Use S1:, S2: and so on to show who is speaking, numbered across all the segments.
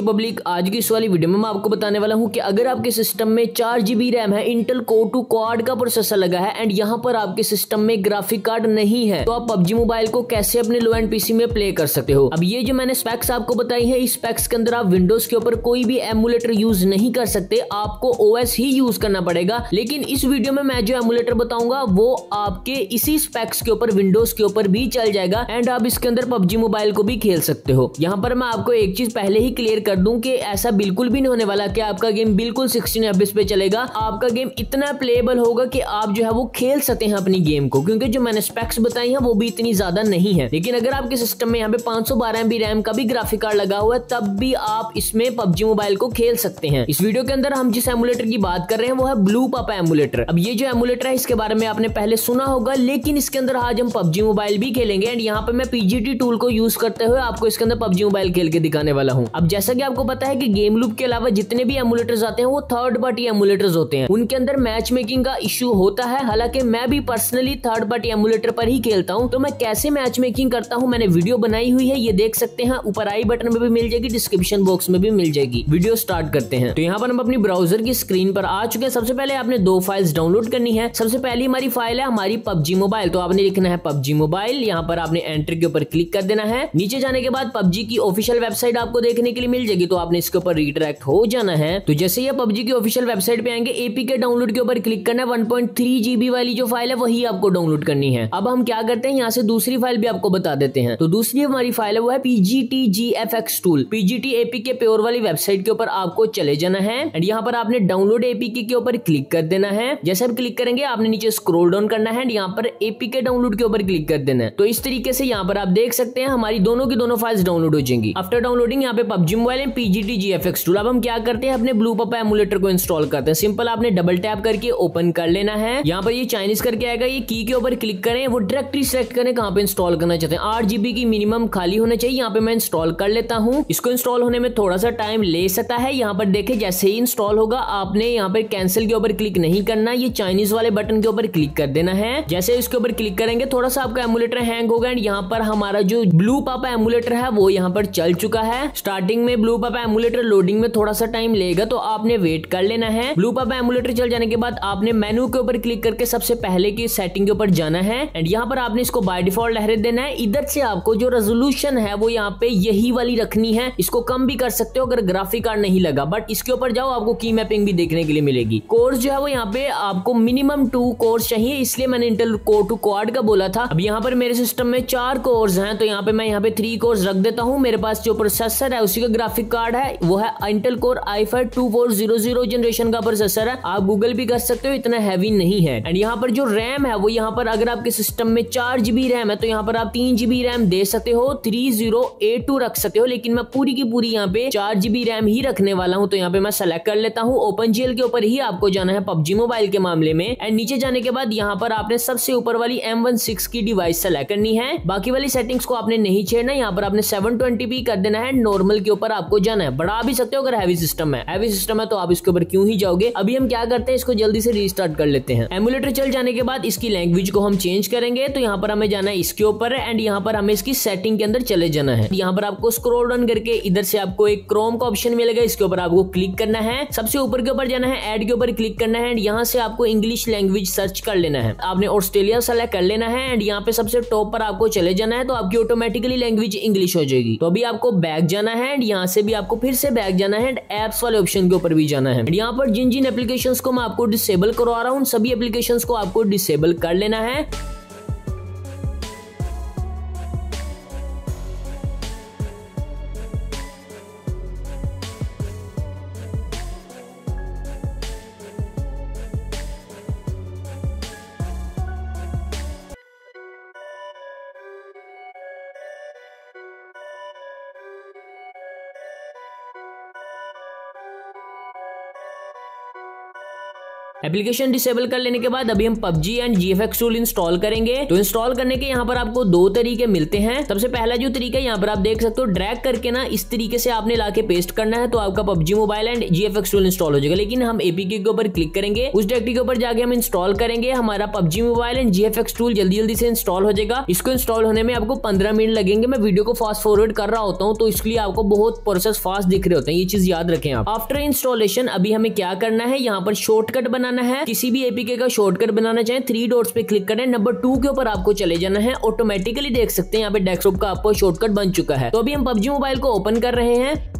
S1: तो पब्लिक आज की इस वाली वीडियो में मैं आपको बताने वाला हूँ कि अगर आपके सिस्टम में चार जीबी रैम है इंटेल को टू क्वाड का प्रोसेसर लगा है एंड यहाँ पर आपके सिस्टम में ग्राफिक कार्ड नहीं है तो आप पबजी मोबाइल को कैसे अपने लो एंड पीसी में प्ले कर सकते हो? अब ये जो मैंने स्पेक्स आपको बताई है, इस स्पेक्स के अंदर आप विंडोज़ के ऊपर कोई भी एमुलेटर यूज़ नहीं कर सकते, आपको ओएस ही यूज़ करना पड़ेगा, लेकिन इस वीडियो में मैं जो एमुलेटर बताऊँगा, वो आपके इसी स्पेक्स के ऊपर विंडोज़ के ऊपर भी चल जाएगा एंड आप इसके अंदर पबजी मोबाइल को भी खेल सकते हो। यहाँ पर मैं आपको एक चीज़ पहले ही क्लियर कर दूँ कि ऐसा बिल्कुल भी नहीं होने वाला कि आपका गेम बिल्कुल सिक्सटीन एफबीएस पे चलेगा। आपका गेम इतना प्लेबल होगा कि आप जो है वो खेल सकते हैं अपनी गेम को, क्योंकि जो मैंने स्पेक्स बताई है, वो भी इतनी ज़्यादा नहीं है। लेकिन अगर आपके सिस्टम में यहाँ पे पाँच सौ बारह रैम का भी ग्राफिक कार्ड लगा हुआ है, तब भी आप इसमें पबजी मोबाइल को खेल सकते हैं। इस वीडियो के अंदर हम जिस एमुलेटर की बात कर रहे हैं, वो है ब्लू पापा एमुलेटर अब ये जो एमुलेटर है, इसके बारे में आपने पहले सुना होगा, लेकिन इसके अंदर आज हम पबजी मोबाइल भी खेलेंगे। एंड यहाँ पे मैं पीजीटी टूल को यूज़ करते हुए आपको इसके अंदर पबजी मोबाइल खेल के दिखाने वाला हूँ। अब जैसा कि आपको पता है कि गेम लूप के अलावा जितने भी एमुलेटर्स आते हैं, वो थर्ड पार्टी एमुलेटर्स होते हैं। उनके अंदर मैच मेकिंग का इश्यू होता है। हालाँकि मैं भी पर्सनली थर्ड पार्टी एमुलेटर पर ही खेलता हूँ तो मैं कैसे मैच मेकिंग करता हूँ, मैंने वीडियो बनाई हुई है, ये देख सकते हैं। ऊपर आई बटन में भी मिल जाएगी डिस्क्रिप्शन बॉक्स में भी मिल जाएगी। वीडियो स्टार्ट करते हैं। तो यहाँ पर हम अपनी ब्राउज़र की स्क्रीन पर आ चुके हैं। सबसे पहले आपने दो फाइल्स डाउनलोड करनी है। सबसे पहली हमारी फ़ाइल है हमारी पबजी मोबाइल तो आपने लिखना है पबजी मोबाइल यहाँ पर आपने एंटर के ऊपर क्लिक कर देना है। नीचे जाने के बाद पबजी की ऑफिशियल वेबसाइट आपको देखने के लिए मिल जाएगी तो आपने इसके ऊपर रिट्रैक्ट हो जाना है। तो जैसे ये पबजी की ऑफिशियल वेबसाइट पे आएँगे एपी के डाउनलोड के ऊपर क्लिक करना है वन वाली जो फ़ाइल है, वही आपको डाउनलोड करनी है। अब हम क्या करते हैं, यहाँ से दूसरी फ़ाइल भी आपको बता देते हैं। तो दूसरी हमारी फ़ाइल है, वो है PGT G F X tool PGT AP K pure वाली वेबसाइट के ऊपर आपको चले जाना है। एंड यहाँ पर आपने डाउनलोड एपीके के ऊपर क्लिक कर देना है। जैसे आप क्लिक करेंगे, आपने नीचे स्क्रोल डाउन करना है यहाँ पर एपीके डाउनलोड के ऊपर क्लिक कर देना है। तो इस तरीके से यहाँ पर आप देख सकते हैं, हमारी दोनों की दोनों फाइल्स डाउनलोड हो जाएँगी। आफ्टर डाउनलोडिंग यहाँ पे PUBG mobile and PGT G F X tool अब हम क्या करते हैं? अपने ब्लू पपा एमुलेटर को इंस्टॉल करते हैं। सिंपल आपने डबल टैप करके ओपन कर लेना है। यहाँ पर ये चाइनीज़ करके आएगा। ये की के ऊपर क्लिक करें। वो डायरेक्टली सेलेक्ट करें कहाँ पे इंस्टॉल करना चाहते हैं। आठ जीबी की मिनिमम खाली होना चाहिए। यहाँ पे मैं इंस्टॉल कर लेता हूँ। इसको इंस्टॉल होने में थोड़ा सा टाइम ले सकता है। यहाँ पर देखे, जैसे ही इंस्टॉल होगा, आपने यहाँ पर कैंसिल के ऊपर क्लिक नहीं करना। ये चाइनीज़ वाले बटन के ऊपर क्लिक कर देना है। जैसे इसके ऊपर क्लिक करेंगे, थोड़ा सा आपका एमुलेटर हैंग होगा एंड यहाँ पर हमारा जो ब्लू पापा एमुलेटर है, वो यहाँ पर चल चुका है। स्टार्टिंग में ब्लू पापा एमुलेटर लोडिंग में थोड़ा सा टाइम लेगा तो आपने वेट कर लेना है। ब्लू पापा एमुलेटर चल जाने के बाद आपने मेनू के ऊपर क्लिक करके सबसे पहले की सेटिंग के ऊपर जाना है। एंड यहाँ पर आपने इसको बाय डिफ़ॉल्ट लहरे देना है। इधर से आपको जो रेजोल्यूशन है, वो यहाँ पे यही वाली रखनी है। इसको कम भी कर सकते हो अगर ग्राफिक कार्ड नहीं लगा। बट इसके ऊपर जाओ, आपको की मैपिंग भी देखने के लिए मिलेगी। कोर्स जो है, वो यहाँ पे आपको मिनिमम टू कोर्स चाहिए। इसलिए मैंने इंटेल कोर टू क्वाड का बोला था। अब यहाँ पर मेरे सिस्टम में चार कोर्स हैं तो यहाँ पे मैं यहाँ पे थ्री कोर्स रख देता हूँ। मेरे पास जो प्रोसेसर है, उसी का कार्ड है, वो है Intel core i five two four zero zero generation का प्रोसेसर है। आप गूगल भी कर सकते हो, इतना हैवी नहीं है। एंड यहाँ पर जो रैम है, वो यहाँ पर अगर आपके सिस्टम में चार जीबी रैम है तो यहाँ पर आप तीन जीबी रैम दे सकते हो थ्री ज़ीरो एट टू रख सकते हो। लेकिन मैं पूरी की पूरी यहाँ पे चार जीबी रैम ही रखने वाला हूँ तो यहाँ पे मैं सेलेक्ट कर लेता हूँ। ओपन जीएल के ऊपर ही आपको जाना है पबजी मोबाइल के मामले में। एंड नीचे जाने के बाद यहाँ पर आपने सबसे ऊपर वाली एम वन सिक्स की डिवाइस सेलेक्ट करनी है। बाकी वाली सेटिंग्स को आपने नहीं छेड़ना, यहाँ पर आपने सेवन ट्वेंटी पी कर देना है। नॉर्मल के ऊपर आपको जाना है। बढ़ा भी सकते हो अगर हैवी सिस्टम है। हैवी सिस्टम है तो आप इसके ऊपर क्यों ही जाओगे? अभी हम क्या करते हैं, इसको जल्दी से रीस्टार्ट कर लेते हैं। एमुलेटर चल जाने के बाद इसकी लैंग्वेज को हम चेंज करेंगे। तो यहाँ पर हमें जाना है इसके ऊपर एंड यहाँ पर हमें इसकी सेटिंग के अंदर चले जाना है। यहाँ पर आपको स्क्रोल डाउन करके इधर से आपको एक क्रोम का ऑप्शन मिलेगा। इसके ऊपर आपको क्लिक करना है। सबसे ऊपर के ऊपर जाना है एड के ऊपर क्लिक करना है एंड यहाँ से आपको इंग्लिश लैंग्वेज सर्च कर लेना है। आपने ऑस्ट्रेलिया सेलेक्ट कर लेना है एंड यहाँ पे सबसे टॉप पर आपको चले जाना है तो आपकी ऑटोमेटिकली लैंग्वेज इंग्लिश हो जाएगी। तो अभी आपको बैक जाना है एंड यहाँ से भी आपको फिर से बैक जाना है एंड एप्स वाले ऑप्शन के ऊपर भी जाना है। यहाँ पर जिन जिन एप्लीकेशन को मैं आपको डिसेबल करवा रहा हूँ सभी एप्लीकेशन को आपको डिसेबल कर लेना है। एप्लीकेशन डिसेबल कर लेने के बाद अभी हम PUBG and GFX tool install करेंगे। तो इंस्टॉल करने के यहाँ पर आपको दो तरीके मिलते हैं। सबसे पहला जो तरीका यहाँ पर आप देख सकते हो ड्रैग करके ना इस तरीके से आपने लाके पेस्ट करना है तो आपका PUBG mobile and GFX tool install हो जाएगा। लेकिन हम एपीके के ऊपर क्लिक करेंगे। उस डायरेक्टरी के ऊपर जाके हम इंस्टॉल करेंगे। हमारा PUBG mobile and GFX tool जल्दी जल्दी से इंस्टॉल हो जाएगा। इसको इंस्टॉल होने में आपको पंद्रह मिनट लगेंगे। मैं वीडियो को फास्ट फॉरवर्ड कर रहा होता हूँ तो इसलिए आपको बहुत प्रोसेस फास्ट दिख रहे होते हैं। ये चीज़ याद रखें आप। आफ्टर इंस्टॉलेशन अभी हमें क्या करना है? यहाँ पर शॉर्टकट बनाना है। किसी भी एपीके का शॉर्टकट बनाना चाहे थ्री डॉट्स पे क्लिक करें नंबर टू के ऊपर आपको चले जाना है। ऑटोमेटिकली देख सकते हैं, यहाँ पे डेस्कटॉप का आपको शॉर्टकट बन चुका है। तो अभी हम पबजी मोबाइल को ओपन कर रहे हैं।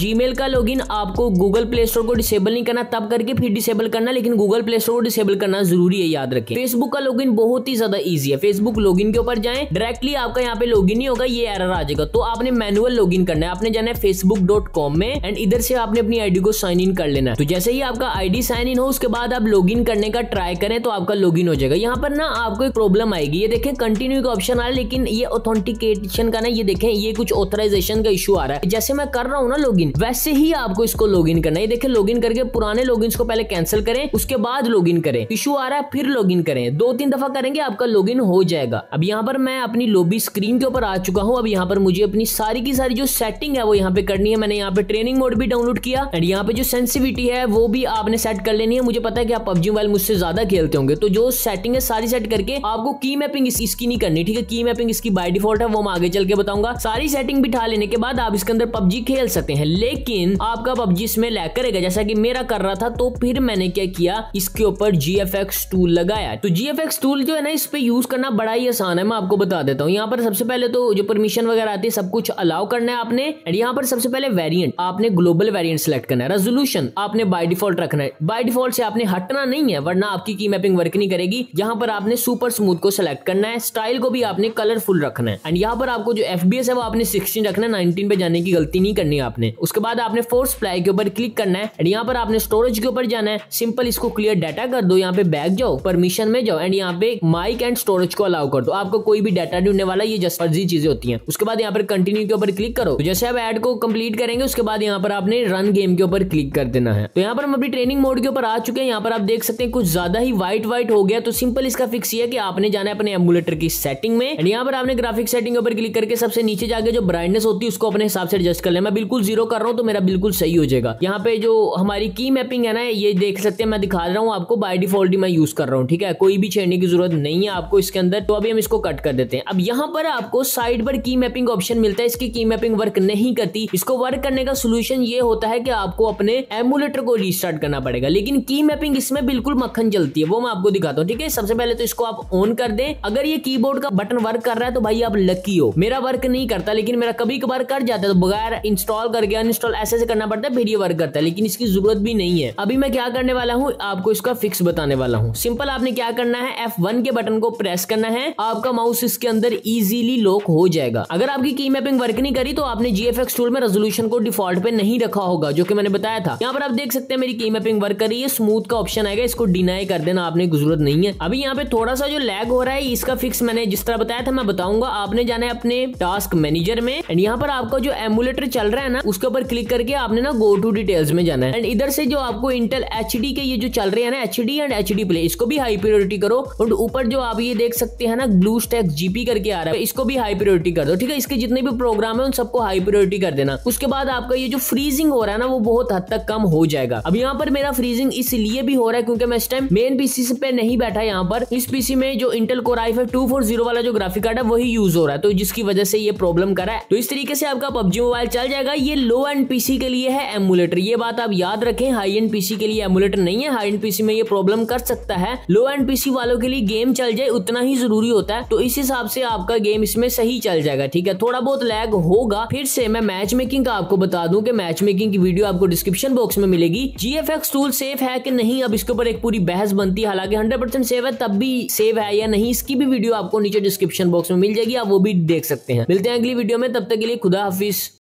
S1: जीमेल का लॉगिन आपको गूगल प्ले स्टोर को डिसेबल नहीं करना, तब करके फिर डिसेबल करना, लेकिन गूगल प्ले स्टोर को डिसेबल करना ज़रूरी है, याद रखें। फेसबुक का लॉगिन बहुत ही ज़्यादा इजी है। फेसबुक लॉगिन के ऊपर जाएँ डायरेक्टली आपका यहाँ पे लॉगिन नहीं होगा, ये एरर आ जाएगा। तो आपने मैनुअल लॉगिन करना है, आपने जाना है फेसबुक डॉट कॉम में एंड इधर से आपने अपनी आईडी को साइन इन कर लेना है। तो जैसे ही आपका आईडी साइन इन हो, उसके बाद आप लॉग करने का ट्राई करें तो आपका लॉग हो जाएगा। यहाँ पर ना आपको एक प्रॉब्लम आएगी। ये देखें कंटिन्यू का ऑप्शन आ रहा है, लेकिन ये ऑथेंटिकेशन का ना, ये देखें, ये कुछ ऑथराइजेशन का इशू आ रहा है। जैसे मैं कर रहा हूँ ना लॉग वैसे ही आपको इसको लॉगिन करना है। देखिए लॉगिन करके पुराने लॉगिन को पहले कैंसिल करें उसके बाद लॉगिन करें। इशू आ रहा है फिर लॉगिन करें। दो तीन दफ़ा करेंगे आपका लॉगिन हो जाएगा। अब यहाँ पर मैं अपनी लॉबी स्क्रीन के ऊपर आ चुका हूँ। अब यहाँ पर मुझे अपनी सारी की सारी जो सेटिंग है वो यहाँ पे करनी है। मैंने यहाँ पे ट्रेनिंग मोड भी डाउनलोड किया एंड यहाँ पे जो सेंसिविटी है वो भी आपने सेट कर लेनी है। मुझे पता है कि आप पबजी मोबाइल मुझसे ज़्यादा खेलते होंगे। तो जो सेटिंग है सारी सेट करके आपको की मैपिंग इस, इसकी नहीं करनी ठीक है? की मैपिंग इसकी बाय डिफ़ॉल्ट है वो मैं आगे चल के बताऊँगा। सारी सेटिंग बिठा लेने के बाद आप इसके अंदर पबजी खेल सकते हैं। लेकिन आपका पबजी इसमें लैग करेगा। जैसा कि मेरा कर रहा था तो फिर मैंने क्या किया? इसके ऊपर जी एफ़ एक्स टूल लगाया। तो जी एफ़ एक्स टूल जो है ना इस पे यूज़ करना बड़ा ही आसान है, मैं आपको बता देता हूँ। यहाँ पर सबसे पहले तो जो परमिशन वगैरह आती है, सब कुछ अलाउ करना है आपने। एंड यहाँ पर सबसे पहले वेरियंट आपने ग्लोबल वेरियंट सेलेक्ट करना है। रेजोल्यूशन आपने बाय डिफ़ॉल्ट रखना है। बाय डिफ़ॉल्ट से आपने हटना नहीं है, वरना आपकी की मैपिंग वर्क नहीं करेगी। यहाँ पर आपने सुपर स्मूथ को सिलेक्ट करना है। स्टाइल को भी आपने कलरफुल रखना है। एंड यहाँ पर आपको जो FBS है, वो आपने सिक्सटीन रखना है। नाइनटीन पे जाने की गलती नहीं करनी आपने। उसके बाद आपने फोर्स प्लाई के ऊपर क्लिक करना है एंड यहाँ पर आपने स्टोरेज के ऊपर जाना है। सिंपल इसको क्लियर डाटा कर दो। यहाँ पे बैक जाओ परमिशन में जाओ एंड यहाँ पे माइक एंड स्टोरेज को अलाउ कर दो। आपको कोई भी डाटा ढूँढने वाला, ये जस्ट फर्जी चीज़ें होती है। उसके बाद यहाँ पर कंटिन्यू के ऊपर क्लिक करो। तो जैसे आप एड को कंप्लीट करेंगे, उसके बाद यहाँ पर आपने रन गेम के ऊपर क्लिक कर देना है। तो यहाँ पर हम अपनी ट्रेनिंग मोड के ऊपर आ चुके हैं। यहाँ पर आप देख सकते हैं, कुछ ज़्यादा ही व्हाइट व्हाइट हो गया। तो सिंपल इसका फिक्स ये है कि आपने जाना है अपने एमुलेटर की सेटिंग में एंड यहाँ पर आपने ग्राफिक सेटिंग के ऊपर क्लिक करके सबसे नीचे जाके जो ब्राइटनेस होती है, उसको अपने हिसाब से एडजस्ट कर ले मैं बिल्कुल ज़ीरो कर रहा हूँ तो मेरा बिल्कुल सही हो जाएगा। यहाँ पे जो हमारी की मैपिंग है ना, ये देख सकते हैं, मैं दिखा रहा हूँ आपको बाय डिफ़ॉल्ट मैं यूज़ कर रहा हूँ, ठीक है? कोई भी छेड़ने की ज़रूरत नहीं है आपको इसके अंदर तो अभी हम इसको कट कर देते हैं। अब यहाँ पर आपको साइड पर की मैपिंग ऑप्शन मिलता है, इसकी की मैपिंग वर्क नहीं करती। इसको वर्क करने का सोल्यूशन ये होता है कि आपको अपने एमुलेटर को रिस्टार्ट करना पड़ेगा। लेकिन की मैपिंग इसमें बिल्कुल मक्खन चलती है, वो मैं आपको दिखाता हूँ, ठीक है? सबसे पहले तो इसको आप ऑन कर दें। अगर ये कीबोर्ड का बटन वर्क कर रहा है तो भाई आप लकी हो। मेरा वर्क नहीं करता, लेकिन मेरा कभी कभार कर जाता है तो बगैर इंस्टॉल करके अनइंस्टॉल ऐसे ऐसे करना पड़ता है फिर ये वर्क करता है, लेकिन इसकी ज़रूरत भी नहीं है। अभी मैं क्या करने वाला हूँ, आपको इसका फिक्स बताने वाला हूँ। सिंपल आपने क्या करना है F1 के बटन को प्रेस करना है, आपका माउस इसके अंदर इजीली लॉक हो जाएगा। अगर आपकी की मैपिंग वर्क नहीं करी तो आपने जीएफएक्स टूल में रेजोल्यूशन को डिफ़ॉल्ट पे नहीं रखा होगा, जो कि मैंने बताया था। यहाँ पर आप देख सकते हैं, मेरी की मैपिंग वर्क करी है स्मूथ का ऑप्शन आएगा, इसको डिनाई कर देना, आपने ज़रूरत नहीं है। अभी यहाँ पे थोड़ा सा जो लैग हो रहा है, इसका फिक्स मैंने जिस तरह बताया था, मैं बताऊँगा। आपने जाना है अपने टास्क मैनेजर में एंड यहाँ पर आपका जो एमुलेटर चल रहा है ना, उसके ऊपर क्लिक करके आपने ना गो टू डिटेल्स में जाना है। एंड इधर से जो आपको इंटेल एचडी के ये जो चल रहे हैं ना एचडी एंड एचडी प्ले इसको भी हाई प्रियोरिटी करो। और ऊपर जो आप ये देख सकते हैं ना ब्लू स्टैक जीपी करके आ रहा है, इसको भी हाई प्रियोरिटी कर दो, ठीक है? इसके जितने भी प्रोग्राम है, उन सबको हाई प्रियोरिटी कर देना। उसके बाद आपका ये जो फ्रीजिंग हो रहा है ना, वो बहुत हद तक कम हो जाएगा। अब यहाँ पर मेरा फ्रीजिंग इसलिए भी हो रहा है क्योंकि मैं इस टाइम मेन पीसी पे नहीं बैठा यहाँ पर। इस पीसी में जो इंटेल कोर आई ज़ीरो वाला जो ग्राफिक कार्ड है, वही यूज़ हो रहा है। तो जिसकी वजह से ये प्रॉब्लम करा है। तो इस तरीके से आपका पबजी मोबाइल चल जाएगा। ये एंड पीसी के लिए है एमुलेटर ये बात आप याद रखें हाई एंड पीसी के लिए एमुलेटर नहीं है। हाई एंड पीसी में ये प्रॉब्लम कर सकता है। लो एंड पीसी वालों के लिए गेम चल जाए, उतना ही ज़रूरी होता है। तो इस हिसाब से आपका गेम इसमें सही चल जाएगा, ठीक है? थोड़ा बहुत लैग होगा, फिर से मैं मैच मेकिंग का आपको बता दूँ कि मैच मेकिंग की वीडियो आपको डिस्क्रिप्शन बॉक्स में मिलेगी। जीएफएक्स टूल सेफ़ है कि नहीं? अब इसके ऊपर एक पूरी बहस बनती है। हालाँकि हंड्रेड परसेंट सेव है, तब भी सेव है या नहीं, इसकी भी वीडियो आपको नीचे डिस्क्रिप्शन बॉक्स में मिल जाएगी। आप वो भी देख सकते हैं। मिलते हैं अगली वीडियो में, तब तक के लिए खुदा हाफिज।